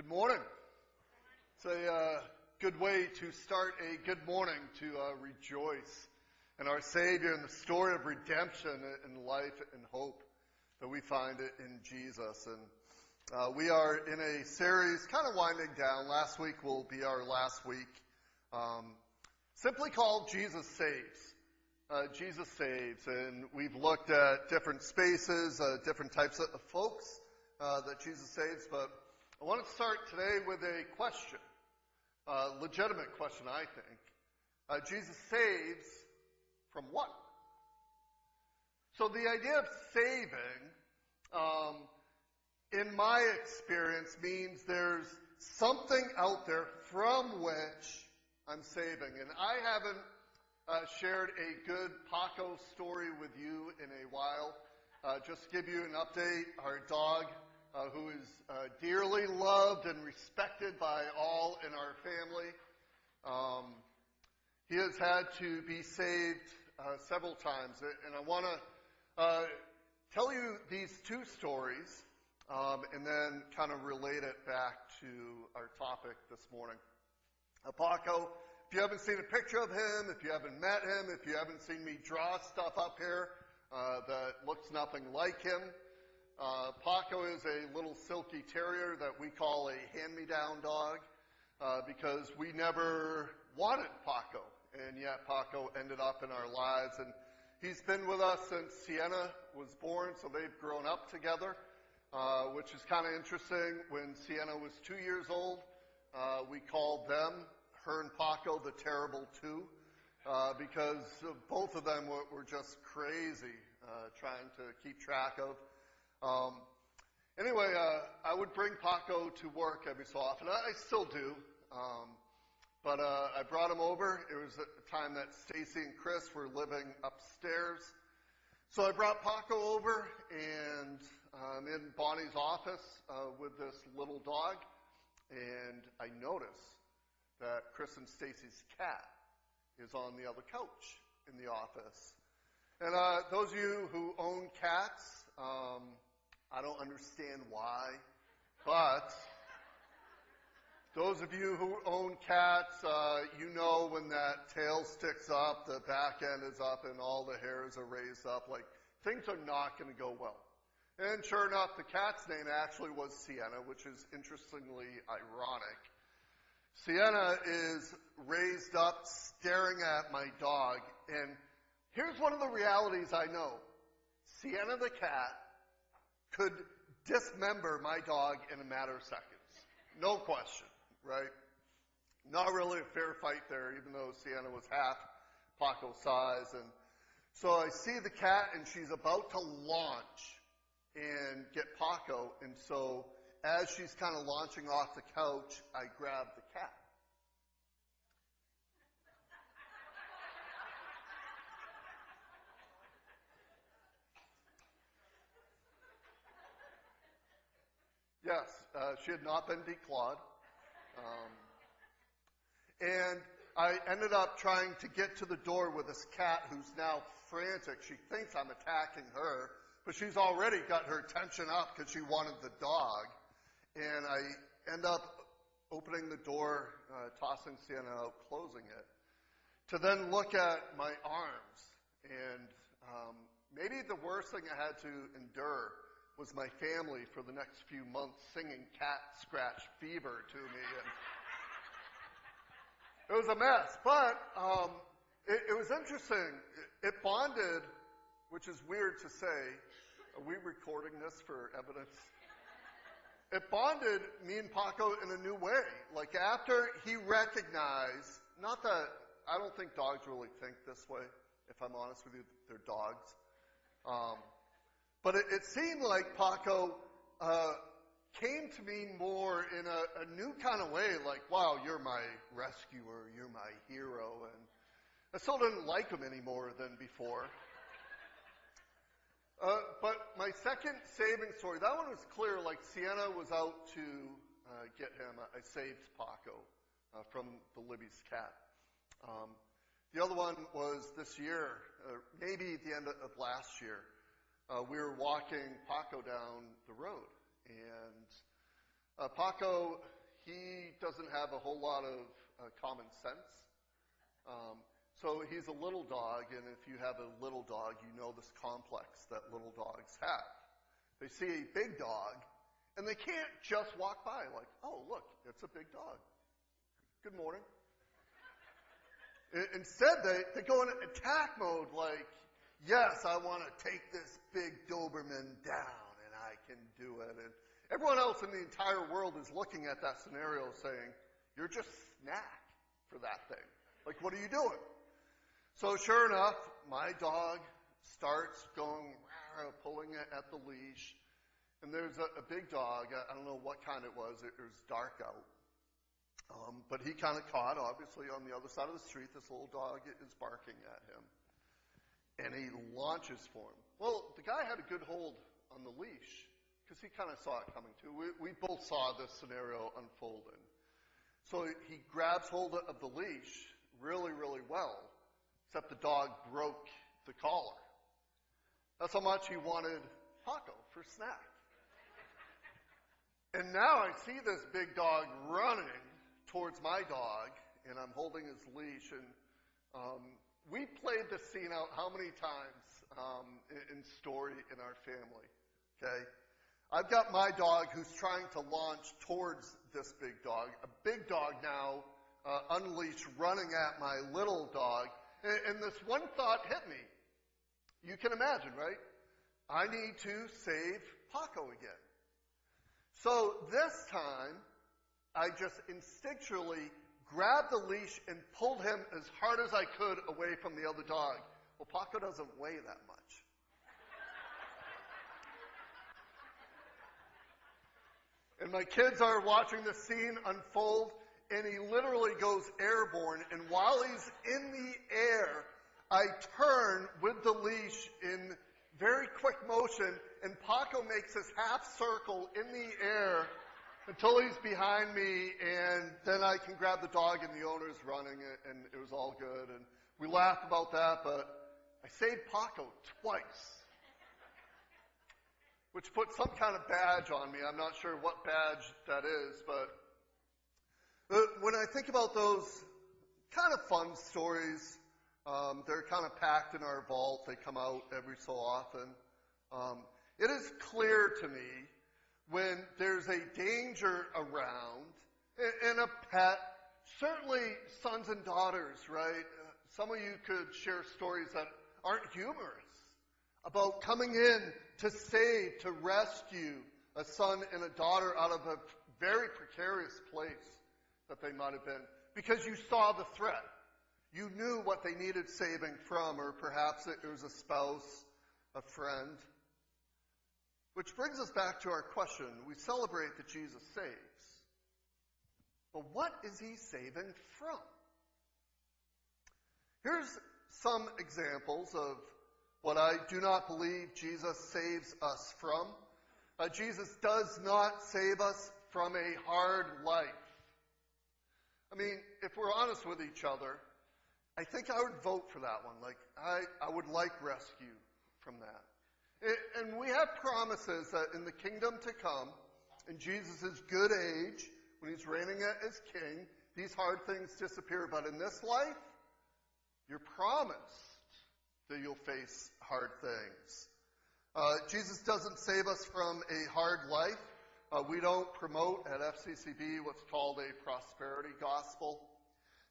Good morning. It's a uh, good way to start a good morning to uh, rejoice in our Savior and the story of redemption and life and hope that we find it in Jesus. And uh, we are in a series kind of winding down. Last week will be our last week. Um, simply called Jesus Saves. Uh, Jesus Saves. And we've looked at different spaces, uh, different types of folks uh, that Jesus saves, but I want to start today with a question, a legitimate question, I think. Uh, Jesus saves from what? So the idea of saving, um, in my experience, means there's something out there from which I'm saving. And I haven't uh, shared a good Paco story with you in a while. Uh, just to give you an update, our dog uh, who is uh, dearly loved and respected by all in our family. Um, he has had to be saved uh, several times, and I want to uh, tell you these two stories, um, and then kind of relate it back to our topic this morning. Paco, if you haven't seen a picture of him, if you haven't met him, if you haven't seen me draw stuff up here uh, that looks nothing like him, uh, Paco is a little silky terrier that we call a hand-me-down dog uh, because we never wanted Paco, and yet Paco ended up in our lives. And he's been with us since Sienna was born, so they've grown up together, uh, which is kind of interesting. When Sienna was two years old, uh, we called them, her and Paco, the terrible two, uh, because both of them were, were just crazy uh, trying to keep track of. Um, anyway, uh, I would bring Paco to work every so often. I still do. Um, but uh, I brought him over. It was a time that Stacy and Chris were living upstairs. So I brought Paco over, and I'm in Bonnie's office uh, with this little dog, and I notice that Chris and Stacy's cat is on the other couch in the office. And uh, those of you who own cats, um, I don't understand why, but those of you who own cats, uh, you know when that tail sticks up, the back end is up, and all the hairs are raised up. Like things are not going to go well. And sure enough, the cat's name actually was Sienna, which is interestingly ironic. Sienna is raised up staring at my dog, and here's one of the realities I know. Sienna the cat could dismember my dog in a matter of seconds. No question, right? Not really a fair fight there, even though Sienna was half Paco's size. And so I see the cat and she's about to launch and get Paco. And so as she's kind of launching off the couch, I grab the cat. Yes, uh, she had not been declawed. Um, and I ended up trying to get to the door with this cat who's now frantic. She thinks I'm attacking her, but she's already got her tension up because she wanted the dog. And I end up opening the door, uh, tossing Sienna out, closing it, to then look at my arms. And um, maybe the worst thing I had to endure was my family for the next few months singing Cat Scratch Fever to me. And it was a mess, but um, it, it was interesting. It, bonded, which is weird to say. Are we recording this for evidence? It bonded me and Paco in a new way. Like after he recognized, not that I don't think dogs really think this way. If I'm honest with you, they're dogs. Um, but it, it seemed like Paco uh, came to me more in a, a new kind of way, like, wow, you're my rescuer, you're my hero. And I still didn't like him any more than before. Uh, but my second saving story, that one was clear, like Sienna was out to uh, get him. I saved Paco uh, from the Libby's cat. Um, the other one was this year, uh, maybe the end of last year uh, we were walking Paco down the road, and Uh, Paco, he doesn't have a whole lot of uh, common sense. Um, so he's a little dog, and if you have a little dog, you know this complex that little dogs have. They see a big dog, and they can't just walk by like, oh, look, it's a big dog. Good morning. Instead, they, they go in attack mode like, yes, I want to take this big Doberman down and I can do it. And everyone else in the entire world is looking at that scenario saying, you're just snack for that thing. Like, what are you doing? So sure enough, my dog starts going, pulling it at the leash. And there's a, a big dog. I, don't know what kind it was. It, it was dark out. Um, but he kind of caught, obviously, on the other side of the street, this little dog is barking at him. And he launches for him. Well, the guy had a good hold on the leash because he kind of saw it coming too. We, we both saw this scenario unfolding. So he grabs hold of the leash really, really well, except the dog broke the collar. That's how much he wanted Paco for snack. And now I see this big dog running towards my dog, and I'm holding his leash. And um, we played this scene out how many times um, in, in story in our family? Okay, I've got my dog who's trying to launch towards this big dog. A big dog now, uh, unleashed, running at my little dog. And, and this one thought hit me. You can imagine, right? I need to save Paco again. So this time, I just instinctually grabbed the leash and pulled him as hard as I could away from the other dog. Well, Paco doesn't weigh that much. And my kids are watching the scene unfold, and he literally goes airborne. And while he's in the air, I turn with the leash in very quick motion, and Paco makes this half circle in the air until he's behind me, and then I can grab the dog, and the owner's running it, and it was all good. And we laughed about that, but I saved Paco twice, which put some kind of badge on me. I'm not sure what badge that is, but when I think about those kind of fun stories, um, they're kind of packed in our vault. They come out every so often. Um, it is clear to me when there's a danger around and a pet, certainly sons and daughters, right? Some of you could share stories that aren't humorous about coming in to save, to rescue a son and a daughter out of a very precarious place that they might have been because you saw the threat. You knew what they needed saving from, or perhaps it was a spouse, a friend. Which brings us back to our question. We celebrate that Jesus saves. But what is he saving from? Here's some examples of what I do not believe Jesus saves us from. Uh, Jesus does not save us from a hard life. I mean, if we're honest with each other, I think I would vote for that one. Like, I, I would like rescue from that. And we have promises that in the kingdom to come, in Jesus' good age, when he's reigning as king, these hard things disappear. But in this life, you're promised that you'll face hard things. Uh, Jesus doesn't save us from a hard life. Uh, we don't promote at FCCB what's called a prosperity gospel.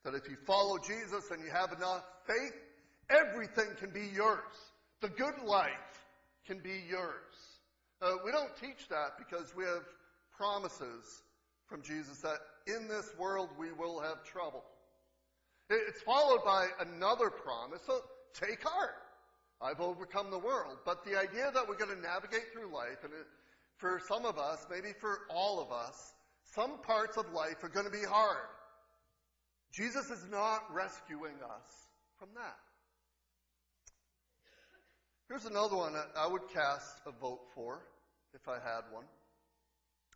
That if you follow Jesus and you have enough faith, everything can be yours. The good life can be yours. Uh, we don't teach that because we have promises from Jesus that in this world we will have trouble. It's followed by another promise. So take heart. I've overcome the world. But the idea that we're going to navigate through life, and for some of us, maybe for all of us, some parts of life are going to be hard. Jesus is not rescuing us from that. Here's another one that I would cast a vote for if I had one.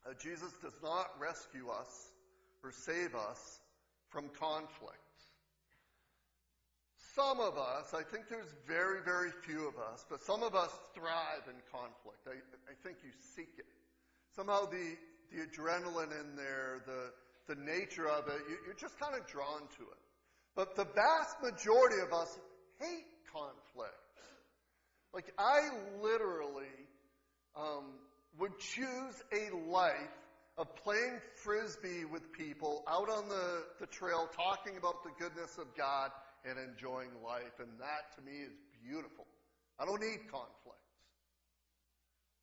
Uh, Jesus does not rescue us or save us from conflict. Some of us, I think there's very, very few of us, but some of us thrive in conflict. I, I think you seek it. Somehow the, the adrenaline in there, the, the nature of it, you, you're just kind of drawn to it. But the vast majority of us hate conflict. Like, I literally um, would choose a life of playing frisbee with people out on the, the trail, talking about the goodness of God and enjoying life. And that to me is beautiful. I don't need conflict.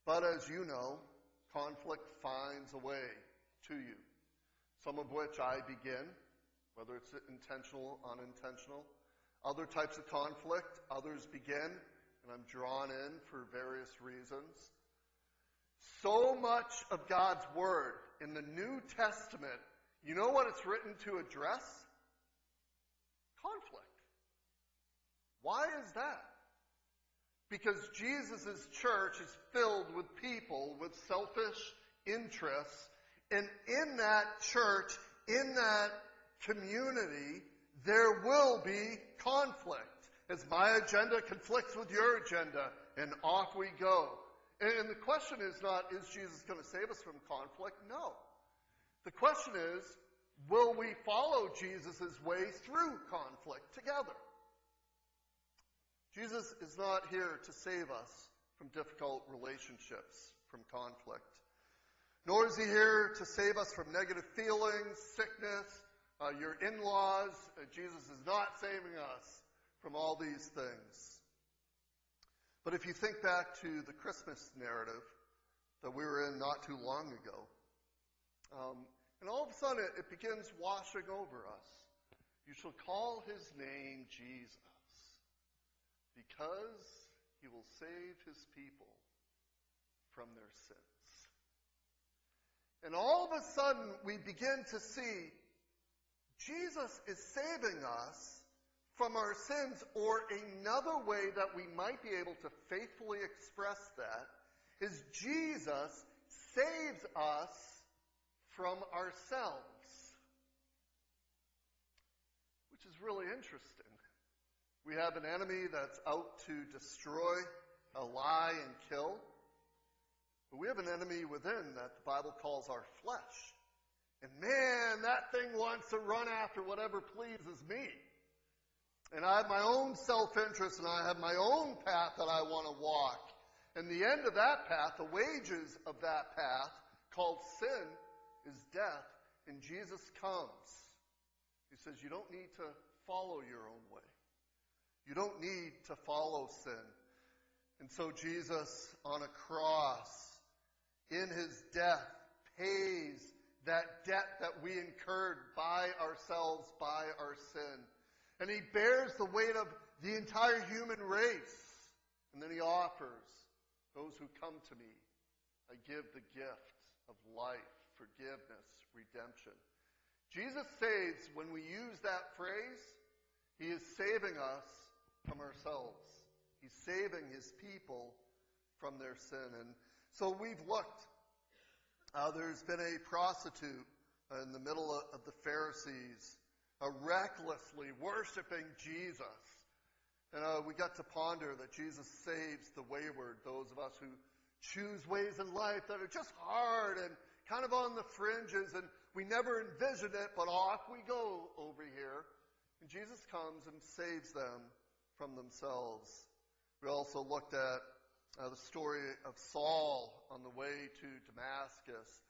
But as you know, conflict finds a way to you, some of which I begin, whether it's intentional, unintentional. Other types of conflict, others begin, and I'm drawn in for various reasons. So much of God's Word in the New Testament, you know what it's written to address? Conflict. Why is that? Because Jesus' church is filled with people with selfish interests, and in that church, in that community, there will be conflict. As my agenda conflicts with your agenda, and off we go. And the question is not, is Jesus going to save us from conflict? No. The question is, will we follow Jesus' way through conflict together? Jesus is not here to save us from difficult relationships, from conflict. Nor is he here to save us from negative feelings, sickness, uh, your in-laws. Uh, Jesus is not saving us from all these things. But if you think back to the Christmas narrative that we were in not too long ago, um, and all of a sudden it, it begins washing over us. You shall call his name Jesus because he will save his people from their sins. And all of a sudden, we begin to see Jesus is saving us from our sins, or another way that we might be able to faithfully express that is Jesus saves us from ourselves. Which is really interesting. We have an enemy that's out to destroy, lie, and kill. But we have an enemy within that the Bible calls our flesh. And man, that thing wants to run after whatever pleases me. And I have my own self-interest and I have my own path that I want to walk. And the end of that path, the wages of that path, called sin, is death. And Jesus comes. He says, you don't need to follow your own way. You don't need to follow sin. And so Jesus on a cross, in his death, pays that debt that we incurred by ourselves, by our sin. And he bears the weight of the entire human race. And then he offers those who come to me, I give the gift of life, forgiveness, redemption. Jesus saves, when we use that phrase, he is saving us from ourselves. He's saving his people from their sin. And so we've looked. Uh, there's been a prostitute in the middle of the Pharisees, uh, recklessly worshiping Jesus. And uh, we got to ponder that Jesus saves the wayward, those of us who choose ways in life that are just hard and kind of on the fringes, and we never envision it, but off we go over here. And Jesus comes and saves them from themselves. We also looked at uh, the story of Saul on the way to Damascus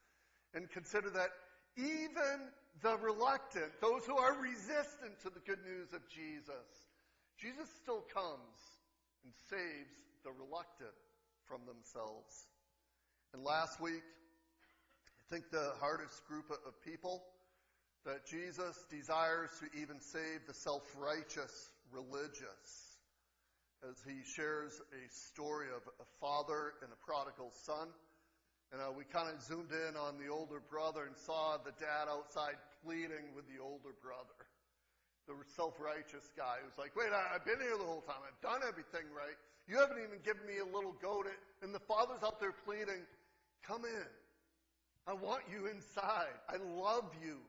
and consider that even the reluctant, those who are resistant to the good news of Jesus, Jesus still comes and saves the reluctant from themselves. And last week, I think the hardest group of people that Jesus desires to even save the self-righteous religious as he shares a story of a father and a prodigal son. And uh, we kind of zoomed in on the older brother and saw the dad outside pleading with the older brother. The self-righteous guy who's like, wait, I, have been here the whole time. I've done everything right. You haven't even given me a little goat. And the father's out there pleading, come in. I want you inside. I love you.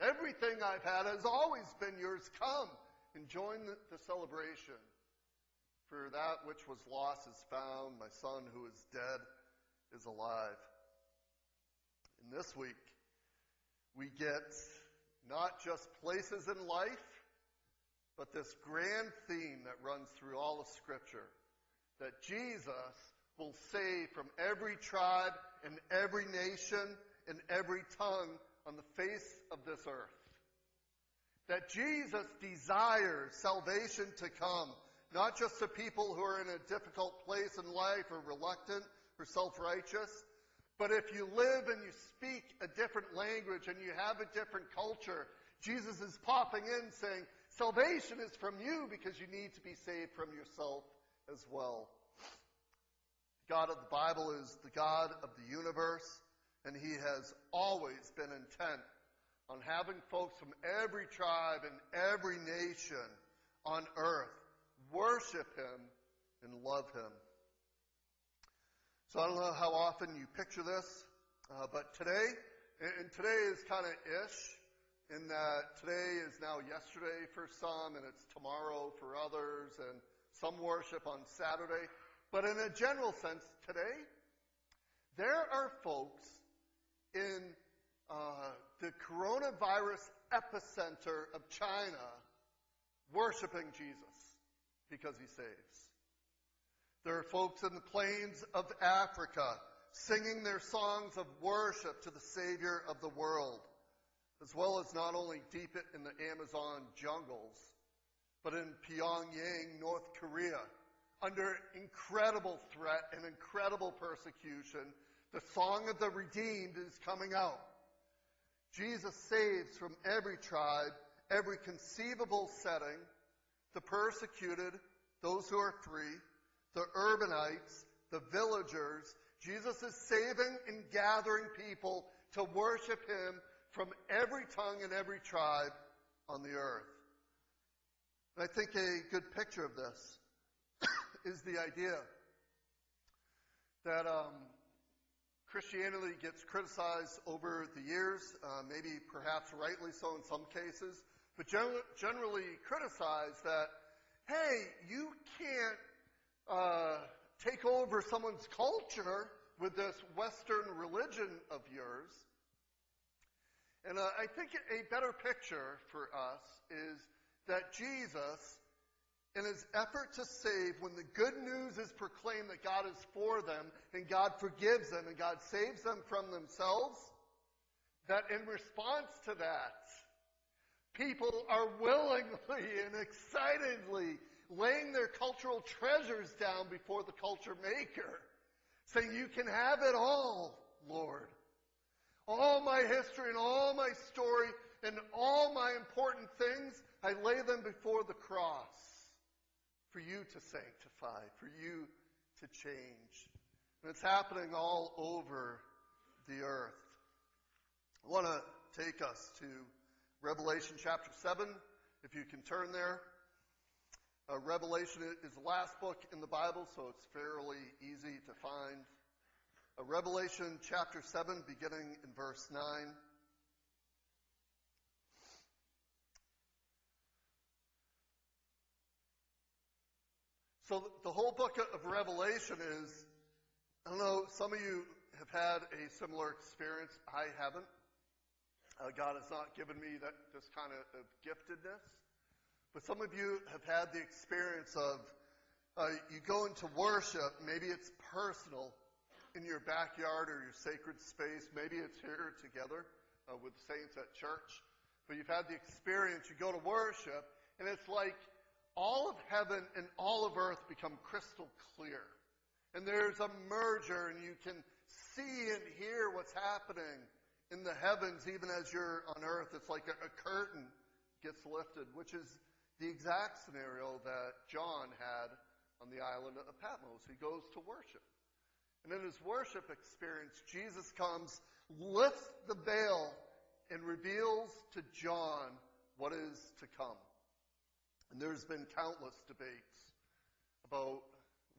Everything I've had has always been yours. Come and join the, the celebration. For that which was lost is found. My son who is dead is alive. And this week, we get not just places in life, but this grand theme that runs through all of Scripture that Jesus will save from every tribe and every nation and every tongue on the face of this earth. That Jesus desires salvation to come, not just to people who are in a difficult place in life or reluctant or self-righteous, but if you live and you speak a different language and you have a different culture, Jesus is popping in saying, salvation is from you because you need to be saved from yourself as well. God of the Bible is the God of the universe, and He has always been intent on having folks from every tribe and every nation on earth worship Him and love Him. So I don't know how often you picture this, uh, but today, and today is kind of ish, in that today is now yesterday for some, and it's tomorrow for others, and some worship on Saturday. But in a general sense, today, there are folks in uh, the coronavirus epicenter of China worshiping Jesus because he saves. There are folks in the plains of Africa singing their songs of worship to the Savior of the world, as well as not only deep in the Amazon jungles, but in Pyongyang, North Korea, under incredible threat and incredible persecution, the song of the redeemed is coming out. Jesus saves from every tribe, every conceivable setting, the persecuted, those who are free, the urbanites, the villagers. Jesus is saving and gathering people to worship Him from every tongue and every tribe on the earth. And I think a good picture of this is the idea that um, Christianity gets criticized over the years, uh, maybe perhaps rightly so in some cases, but generally, generally criticized that, hey, you can't uh, take over someone's culture with this Western religion of yours. And uh, I think a better picture for us is that Jesus in his effort to save, when the good news is proclaimed that God is for them and God forgives them and God saves them from themselves, that in response to that, people are willingly and excitedly laying their cultural treasures down before the culture maker, saying, You can have it all, Lord. All my history and all my story and all my important things, I lay them before the cross for you to sanctify, for you to change. And it's happening all over the earth. I want to take us to Revelation chapter 7, if you can turn there. Uh, Revelation is the last book in the Bible, so it's fairly easy to find. Uh, Revelation chapter 7, beginning in verse 9. So the whole book of Revelation is, I don't know, some of you have had a similar experience. I haven't. Uh, God has not given me that this kind of, of, giftedness. But some of you have had the experience of uh, you go into worship, maybe it's personal in your backyard or your sacred space, maybe it's here together uh, with saints at church. But you've had the experience, you go to worship, and it's like all of heaven and all of earth become crystal clear. And there's a merger and you can see and hear what's happening in the heavens even as you're on earth. It's like a, a curtain gets lifted, which is the exact scenario that John had on the island of Patmos. He goes to worship. And in his worship experience, Jesus comes, lifts the veil, and reveals to John what is to come. And there's been countless debates about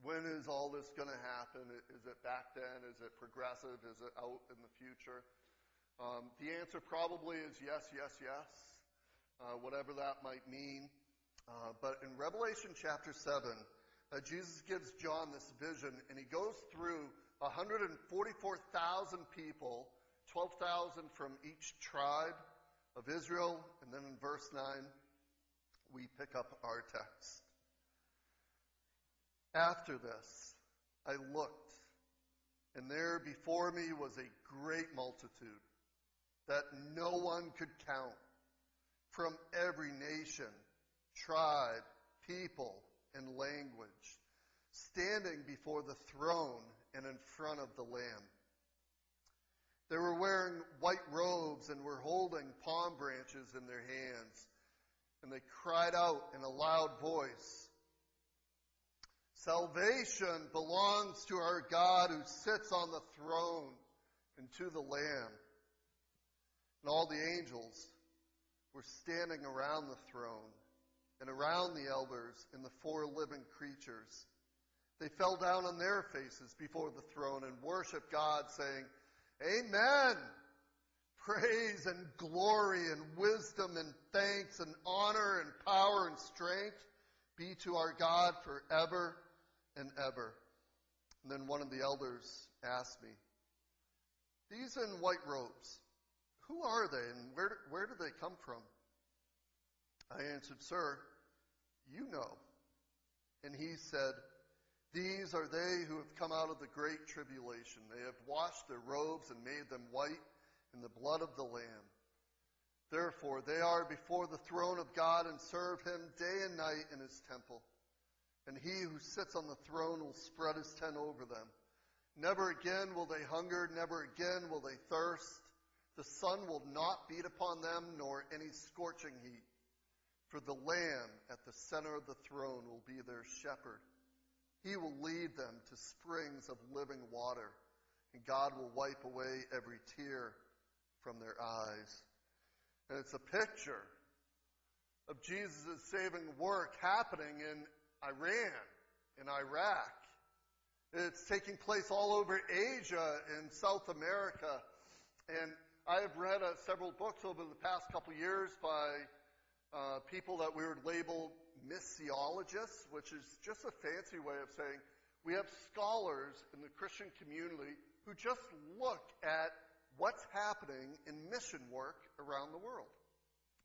when is all this going to happen? Is it back then? Is it progressive? Is it out in the future? Um, the answer probably is yes, yes, yes, uh, whatever that might mean. Uh, but in Revelation chapter 7, uh, Jesus gives John this vision, and he goes through 144,000 people 12,000 from each tribe of Israel. And then in verse 9, we pick up our text. After this, I looked, and there before me was a great multitude that no one could count from every nation, tribe, people, and language, standing before the throne and in front of the Lamb. They were wearing white robes and were holding palm branches in their hands. And they cried out in a loud voice, Salvation belongs to our God who sits on the throne and to the Lamb. And all the angels were standing around the throne and around the elders and the four living creatures. They fell down on their faces before the throne and worshiped God, saying, Amen. Praise and glory and wisdom and thanks and honor and power and strength be to our God forever and ever. And then one of the elders asked me, These in white robes, who are they and where, where do they come from? I answered, Sir, you know. And he said, These are they who have come out of the great tribulation. They have washed their robes and made them white in the blood of the Lamb. Therefore, they are before the throne of God and serve him day and night in his temple. And he who sits on the throne will spread his tent over them. Never again will they hunger, never again will they thirst. The sun will not beat upon them, nor any scorching heat. For the Lamb at the center of the throne will be their shepherd. He will lead them to springs of living water, and God will wipe away every tear from their eyes. And it's a picture of Jesus' saving work happening in Iran, in Iraq. It's taking place all over Asia and South America. And I have read uh, several books over the past couple years by uh, people that we would label missiologists, which is just a fancy way of saying we have scholars in the Christian community who just look at what's happening in mission work around the world.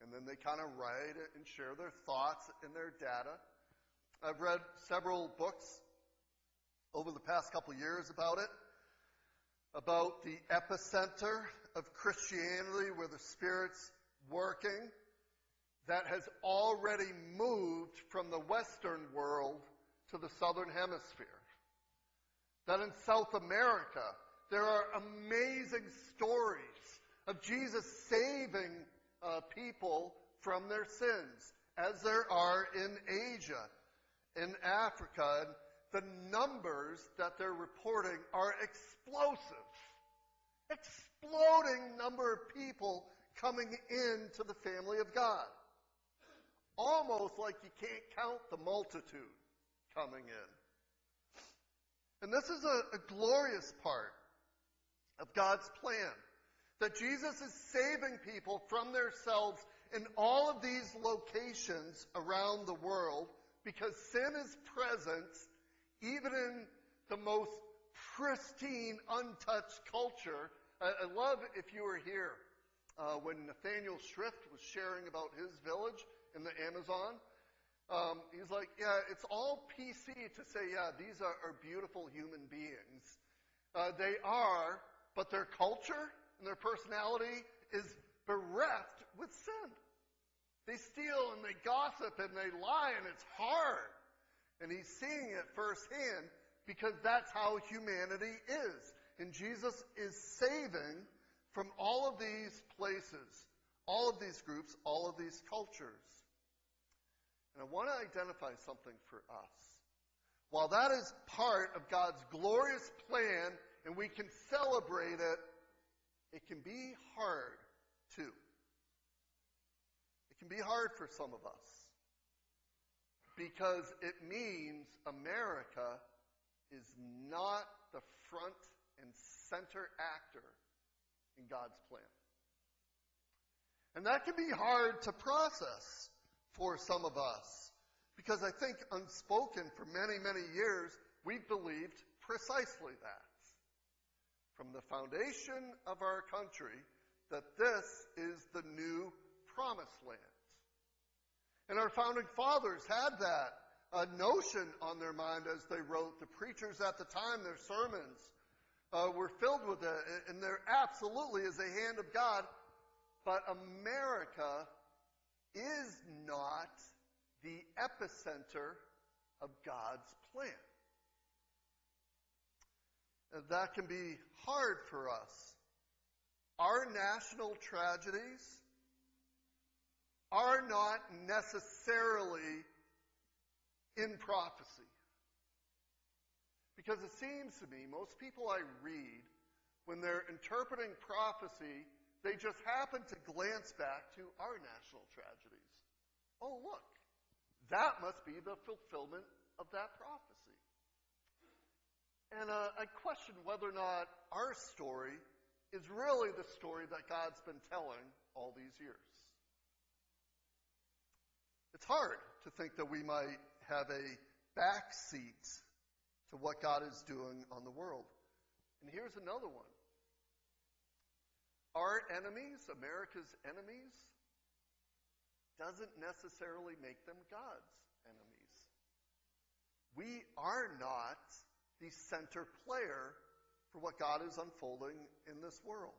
And then they kind of write and share their thoughts and their data. I've read several books over the past couple years about it, about the epicenter of Christianity where the Spirit's working that has already moved from the Western world to the Southern Hemisphere. That in South America, there are amazing stories of Jesus saving uh, people from their sins, as there are in Asia, in Africa. And the numbers that they're reporting are explosive. Exploding number of people coming into the family of God almost like you can't count the multitude coming in. And this is a, a glorious part of God's plan. That Jesus is saving people from themselves in all of these locations around the world because sin is present even in the most pristine, untouched culture. I, I love if you were here uh, when Nathaniel Shrift was sharing about his village in the Amazon. Um, he's like, yeah, it's all PC to say, yeah, these are, are beautiful human beings. Uh, they are, but their culture and their personality is bereft with sin. They steal and they gossip and they lie and it's hard. And he's seeing it firsthand because that's how humanity is. And Jesus is saving from all of these places, all of these groups, all of these cultures. And I want to identify something for us. While that is part of God's glorious plan and we can celebrate it, it can be hard too. It can be hard for some of us because it means America is not the front and center actor in God's plan. And that can be hard to process for some of us. Because I think unspoken for many, many years, we've believed precisely that. from the foundation of our country that this is the new promised land. And our founding fathers had that uh, notion on their mind as they wrote. The preachers at the time, their sermons uh, were filled with it, and there absolutely is a hand of God. But America is not the epicenter of God's plan. And that can be hard for us. Our national tragedies are not necessarily in prophecy. Because it seems to me, most people I read, when they're interpreting prophecy, they just happen to glance back to our national tragedies. Oh, look, that must be the fulfillment of that prophecy. And uh, I question whether or not our story is really the story that God's been telling all these years. It's hard to think that we might have a backseat to what God is doing on the world. And here's another one. Our enemies, America's enemies, doesn't necessarily make them God's enemies. We are not the center player for what God is unfolding in this world.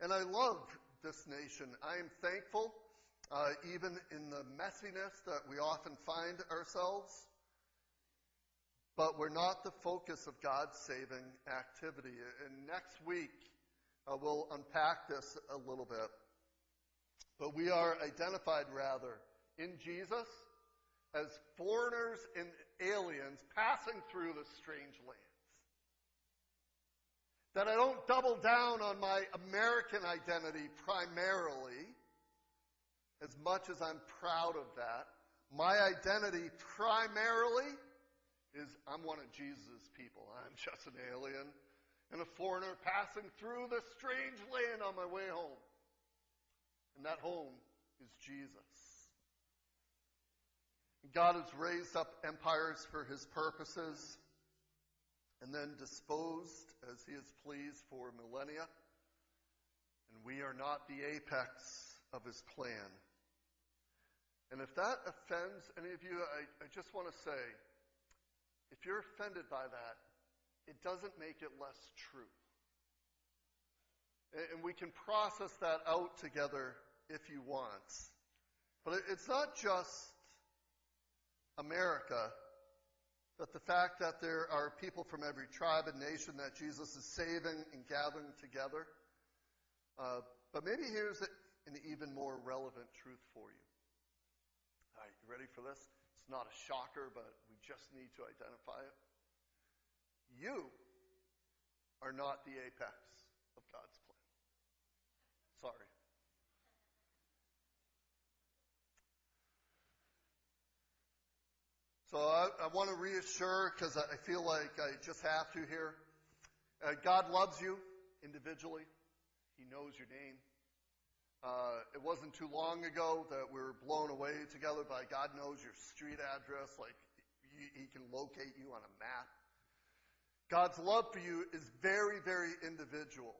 And I love this nation. I am thankful uh, even in the messiness that we often find ourselves. But we're not the focus of God's saving activity. And next week, uh, we'll unpack this a little bit. But we are identified rather in Jesus as foreigners and aliens passing through the strange lands. That I don't double down on my American identity primarily, as much as I'm proud of that, my identity primarily is I'm one of Jesus' people. I'm just an alien and a foreigner passing through the strange land on my way home. And that home is Jesus. God has raised up empires for his purposes and then disposed as he is pleased for millennia. And we are not the apex of his plan. And if that offends any of you, I, I just want to say, if you're offended by that, it doesn't make it less true. And we can process that out together if you want. But it's not just America, but the fact that there are people from every tribe and nation that Jesus is saving and gathering together. Uh, but maybe here's an even more relevant truth for you. All right, you ready for this? It's not a shocker, but we just need to identify it. You are not the apex of God's plan. Sorry. So I, I want to reassure, because I feel like I just have to here. Uh, God loves you individually. He knows your name. Uh, it wasn't too long ago that we were blown away together by God knows your street address, like he, he can locate you on a map. God's love for you is very, very individual.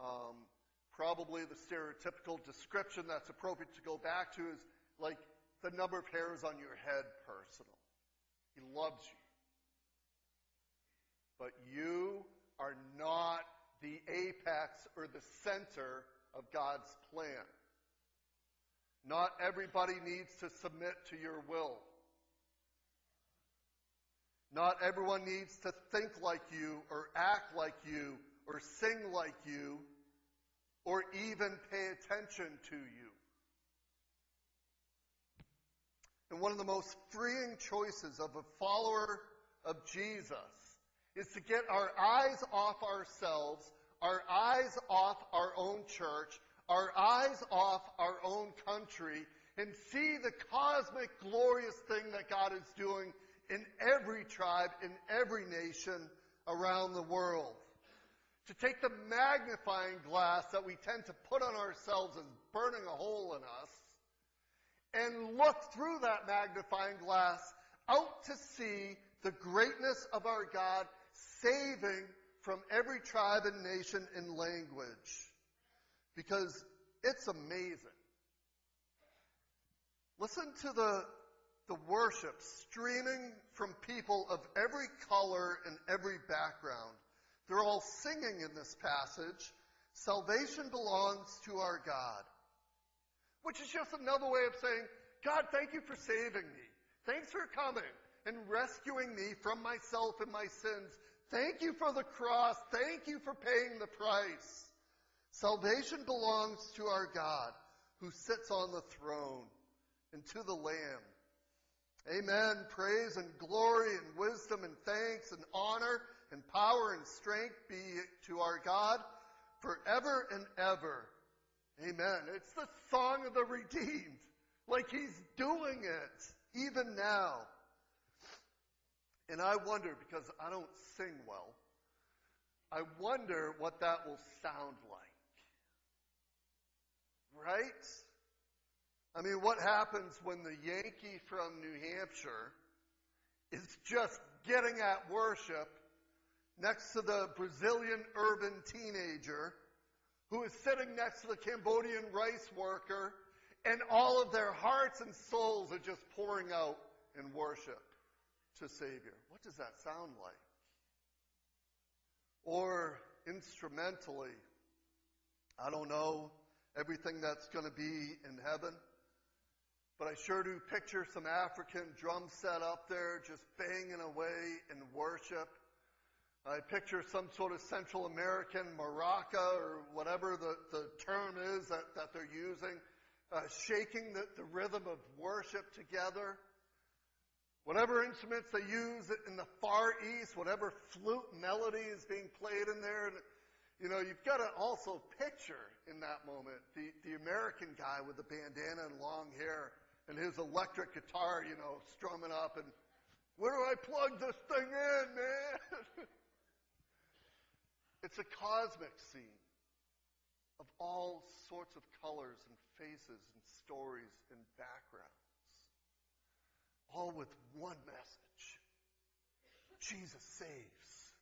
Um, probably the stereotypical description that's appropriate to go back to is like the number of hairs on your head personal. He loves you. But you are not the apex or the center of God's plan. Not everybody needs to submit to your will. Not everyone needs to think like you or act like you or sing like you or even pay attention to you. And one of the most freeing choices of a follower of Jesus is to get our eyes off ourselves our eyes off our own church, our eyes off our own country, and see the cosmic, glorious thing that God is doing in every tribe, in every nation around the world. To take the magnifying glass that we tend to put on ourselves as burning a hole in us, and look through that magnifying glass out to see the greatness of our God saving from every tribe and nation and language because it's amazing. Listen to the, the worship streaming from people of every color and every background. They're all singing in this passage. Salvation belongs to our God. Which is just another way of saying, God, thank you for saving me. Thanks for coming and rescuing me from myself and my sins. Thank you for the cross. Thank you for paying the price. Salvation belongs to our God who sits on the throne and to the Lamb. Amen. Praise and glory and wisdom and thanks and honor and power and strength be to our God forever and ever. Amen. It's the song of the redeemed. Like he's doing it even now. And I wonder, because I don't sing well, I wonder what that will sound like. Right? I mean, what happens when the Yankee from New Hampshire is just getting at worship next to the Brazilian urban teenager who is sitting next to the Cambodian rice worker, and all of their hearts and souls are just pouring out in worship to Savior. What does that sound like? Or instrumentally, I don't know everything that's going to be in heaven, but I sure do picture some African drum set up there just banging away in worship I picture some sort of Central American maraca or whatever the, the term is that, that they're using, uh, shaking the, the rhythm of worship together. Whatever instruments they use in the Far East, whatever flute melody is being played in there. And, you know, you've got to also picture in that moment the, the American guy with the bandana and long hair and his electric guitar, you know, strumming up and where do I plug this thing in, man? It's a cosmic scene of all sorts of colors and faces and stories and backgrounds, all with one message Jesus saves.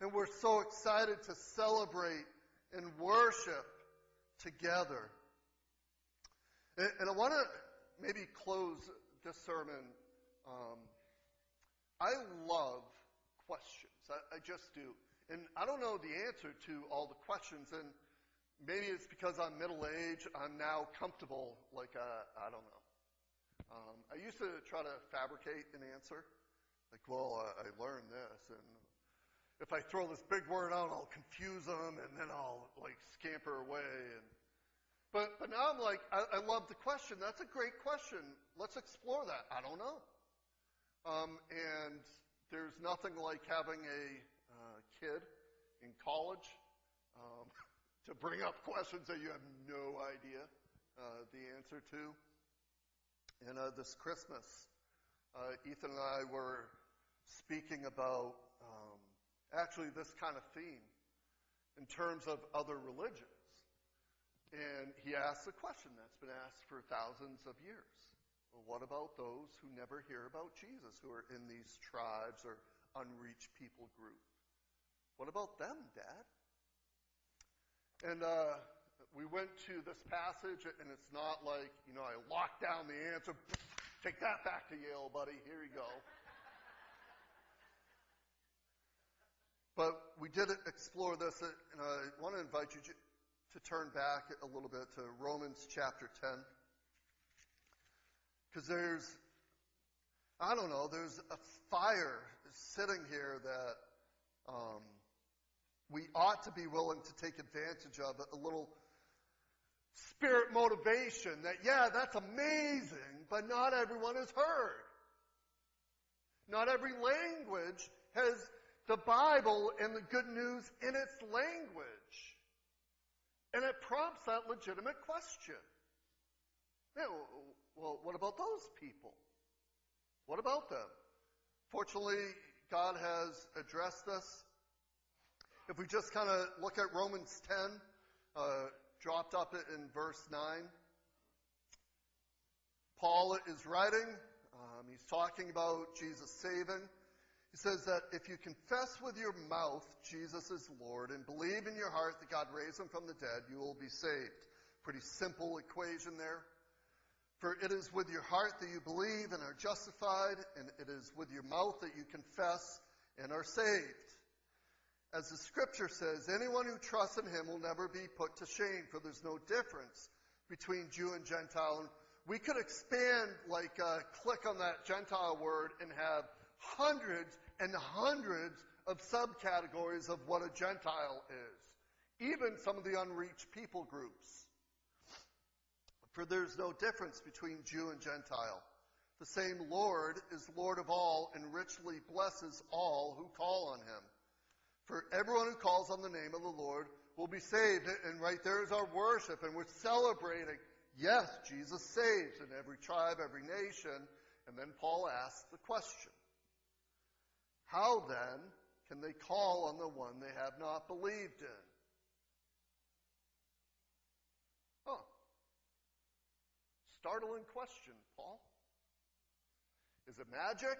And we're so excited to celebrate and worship together. And, and I want to maybe close this sermon. Um, I love questions. I, I just do. And I don't know the answer to all the questions, and maybe it's because I'm middle aged, I'm now comfortable, like, uh, I don't know. Um, I used to try to fabricate an answer. Like, well, I, I learned this, and if I throw this big word out, I'll confuse them, and then I'll, like, scamper away. And, but, but now I'm like, I, I love the question. That's a great question. Let's explore that. I don't know. Um, and there's nothing like having a kid in college um, to bring up questions that you have no idea uh, the answer to. And uh, this Christmas, uh, Ethan and I were speaking about um, actually this kind of theme in terms of other religions. And he asks a question that's been asked for thousands of years. Well, what about those who never hear about Jesus, who are in these tribes or unreached people groups? What about them, Dad? And uh, we went to this passage, and it's not like, you know, I locked down the answer. Take that back to Yale, buddy. Here you go. But we did explore this, and I want to invite you to turn back a little bit to Romans chapter 10. Because there's, I don't know, there's a fire sitting here that um, we ought to be willing to take advantage of a little spirit motivation that, yeah, that's amazing, but not everyone has heard. Not every language has the Bible and the good news in its language. And it prompts that legitimate question. well, what about those people? What about them? Fortunately, God has addressed us if we just kind of look at Romans 10, uh, dropped up in verse 9, Paul is writing. Um, he's talking about Jesus saving. He says that if you confess with your mouth Jesus is Lord and believe in your heart that God raised him from the dead, you will be saved. Pretty simple equation there. For it is with your heart that you believe and are justified, and it is with your mouth that you confess and are saved. As the scripture says, anyone who trusts in him will never be put to shame, for there's no difference between Jew and Gentile. And we could expand, like, click on that Gentile word and have hundreds and hundreds of subcategories of what a Gentile is. Even some of the unreached people groups. For there's no difference between Jew and Gentile. The same Lord is Lord of all and richly blesses all who call on him. For everyone who calls on the name of the Lord will be saved. And right there is our worship, and we're celebrating. Yes, Jesus saves in every tribe, every nation. And then Paul asks the question how then can they call on the one they have not believed in? Huh. Startling question, Paul. Is it magic?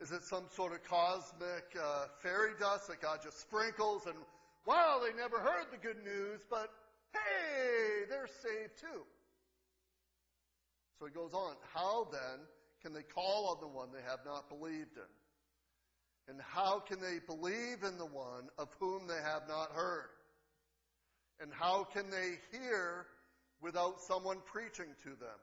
Is it some sort of cosmic uh, fairy dust that God just sprinkles and, wow, they never heard the good news, but hey, they're saved too? So he goes on. How then can they call on the one they have not believed in? And how can they believe in the one of whom they have not heard? And how can they hear without someone preaching to them?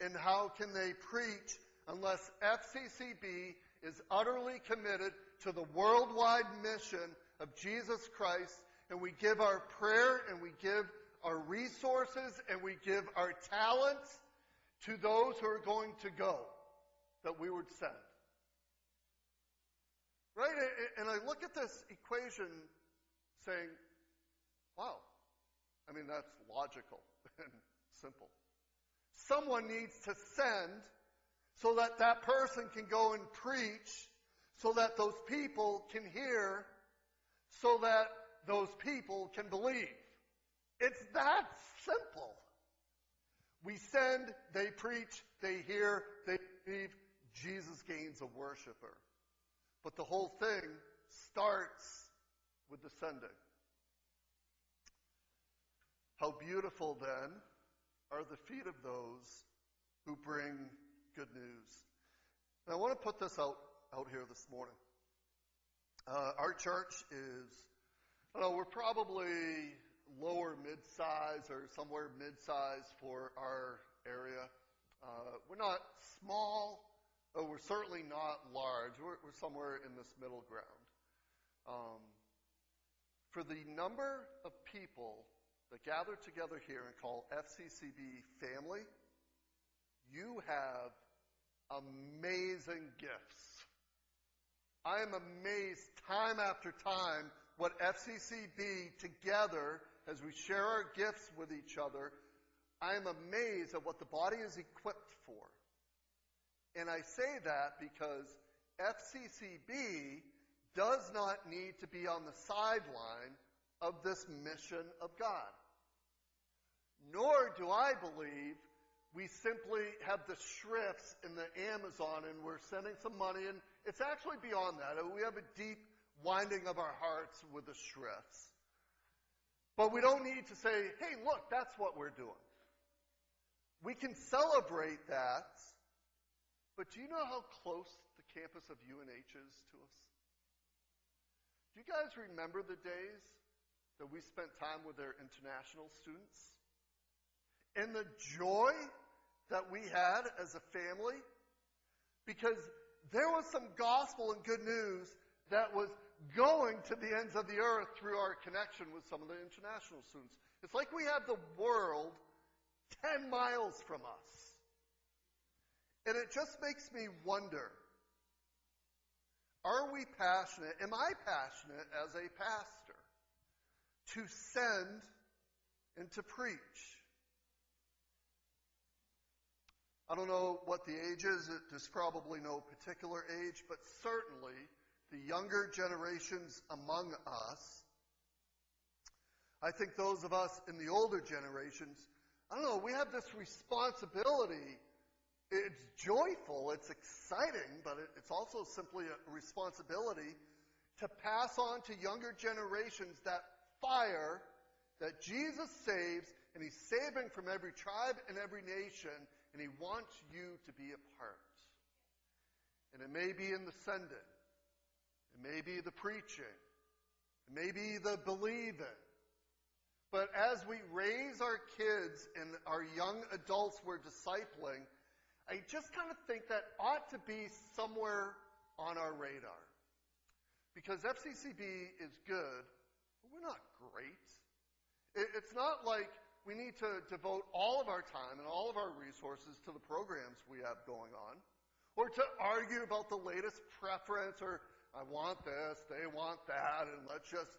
And how can they preach unless FCCB is utterly committed to the worldwide mission of Jesus Christ and we give our prayer and we give our resources and we give our talents to those who are going to go that we would send? Right? And I look at this equation saying, wow, I mean, that's logical and simple. Someone needs to send so that that person can go and preach, so that those people can hear, so that those people can believe. It's that simple. We send, they preach, they hear, they believe. Jesus gains a worshiper. But the whole thing starts with the sending. How beautiful then are the feet of those who bring good news. And I want to put this out, out here this morning. Uh, our church is, I know, we're probably lower mid-size or somewhere mid-size for our area. Uh, we're not small, but we're certainly not large. We're, we're somewhere in this middle ground. Um, for the number of people that gather together here and call FCCB family, you have amazing gifts. I am amazed time after time what FCCB together, as we share our gifts with each other, I am amazed at what the body is equipped. And I say that because FCCB does not need to be on the sideline of this mission of God. Nor do I believe we simply have the shrifts in the Amazon and we're sending some money and it's actually beyond that. We have a deep winding of our hearts with the shrifts. But we don't need to say, hey, look, that's what we're doing. We can celebrate that but do you know how close the campus of UNH is to us? Do you guys remember the days that we spent time with their international students? And the joy that we had as a family? Because there was some gospel and good news that was going to the ends of the earth through our connection with some of the international students. It's like we have the world 10 miles from us. And it just makes me wonder are we passionate? Am I passionate as a pastor to send and to preach? I don't know what the age is. There's probably no particular age, but certainly the younger generations among us. I think those of us in the older generations, I don't know, we have this responsibility It's joyful, it's exciting, but it's also simply a responsibility to pass on to younger generations that fire that Jesus saves, and He's saving from every tribe and every nation, and He wants you to be a part. And it may be in the sending, it may be the preaching, it may be the believing. But as we raise our kids and our young adults we're discipling, I just kind of think that ought to be somewhere on our radar. Because FCCB is good, but we're not great. It's not like we need to devote all of our time and all of our resources to the programs we have going on, or to argue about the latest preference, or I want this, they want that, and let's just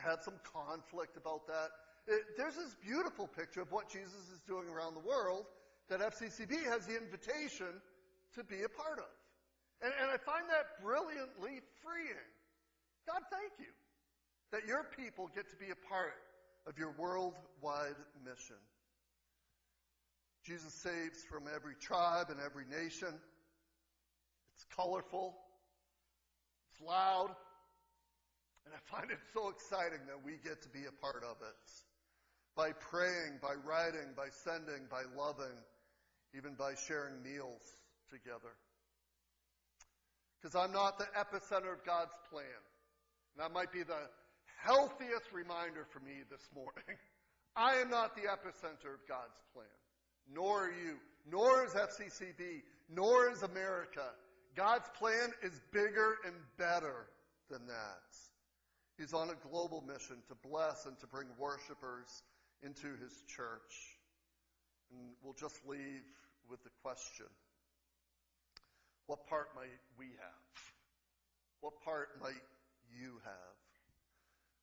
have some conflict about that. It, there's this beautiful picture of what Jesus is doing around the world, that FCCB has the invitation to be a part of. And, and I find that brilliantly freeing. God, thank you that your people get to be a part of your worldwide mission. Jesus saves from every tribe and every nation. It's colorful. It's loud. And I find it so exciting that we get to be a part of it. By praying, by writing, by sending, by loving, even by sharing meals together. Because I'm not the epicenter of God's plan. And that might be the healthiest reminder for me this morning. I am not the epicenter of God's plan. Nor are you. Nor is FCCB. Nor is America. God's plan is bigger and better than that. He's on a global mission to bless and to bring worshipers into his church. And we'll just leave with the question what part might we have? What part might you have?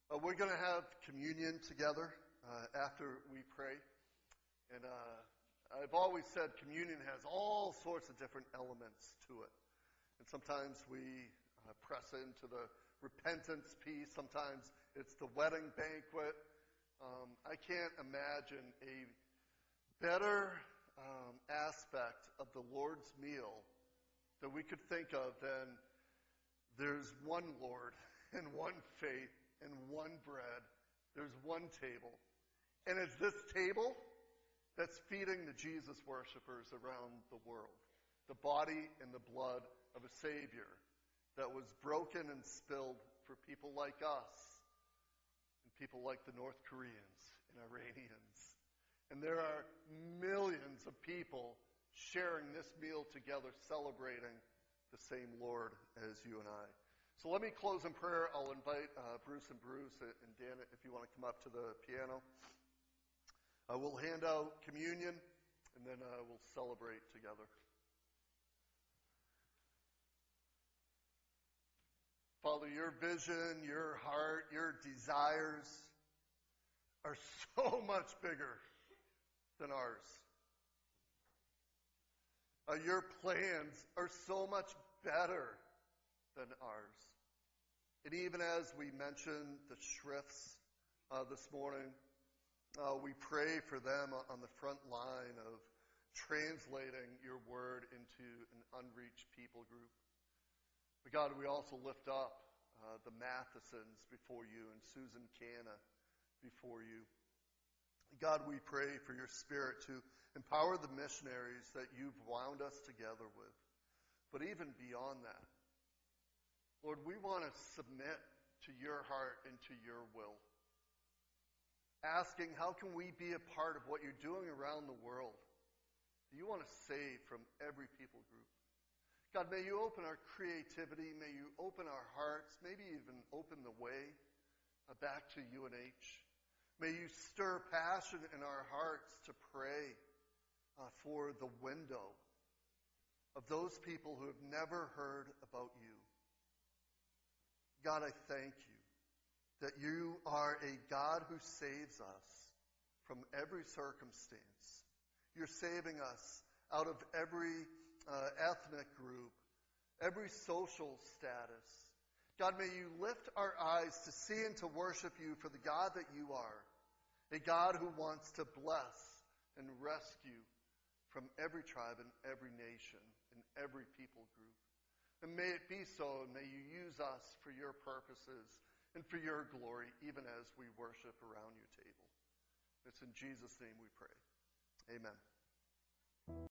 Uh, we're going to have communion together uh, after we pray. And uh, I've always said communion has all sorts of different elements to it. And sometimes we uh, press into the repentance piece, sometimes it's the wedding banquet. Um, I can't imagine a better um, aspect of the Lord's meal that we could think of than there's one Lord and one faith and one bread. There's one table. And it's this table that's feeding the Jesus worshipers around the world. The body and the blood of a Savior that was broken and spilled for people like us and people like the North Koreans and Iranians and there are millions of people sharing this meal together, celebrating the same Lord as you and I. So let me close in prayer. I'll invite uh, Bruce and Bruce and Dan if you want to come up to the piano. Uh, we'll hand out communion and then uh, we'll celebrate together. Father, your vision, your heart, your desires are so much bigger than ours. Uh, your plans are so much better than ours. And even as we mentioned the Shrifts uh, this morning, uh, we pray for them on the front line of translating your word into an unreached people group. But God, we also lift up uh, the Mathesons before you and Susan Canna before you. God, we pray for your spirit to empower the missionaries that you've wound us together with. But even beyond that, Lord, we want to submit to your heart and to your will. Asking, how can we be a part of what you're doing around the world? You want to save from every people group. God, may you open our creativity. May you open our hearts. Maybe even open the way uh, back to UNH. May you stir passion in our hearts to pray uh, for the window of those people who have never heard about you. God, I thank you that you are a God who saves us from every circumstance. You're saving us out of every uh, ethnic group, every social status. God, may you lift our eyes to see and to worship you for the God that you are a God who wants to bless and rescue from every tribe and every nation and every people group. And may it be so, and may you use us for your purposes and for your glory, even as we worship around your table. It's in Jesus' name we pray. Amen.